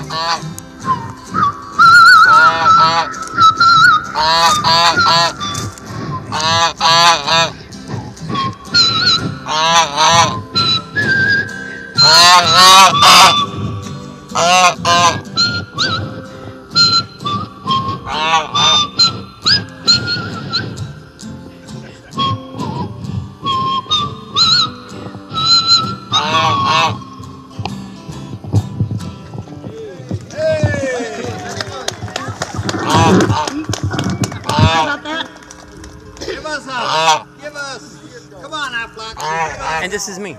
Ah, ah, ah. about that? Give us a, give us, come on, Aflac. And this is me.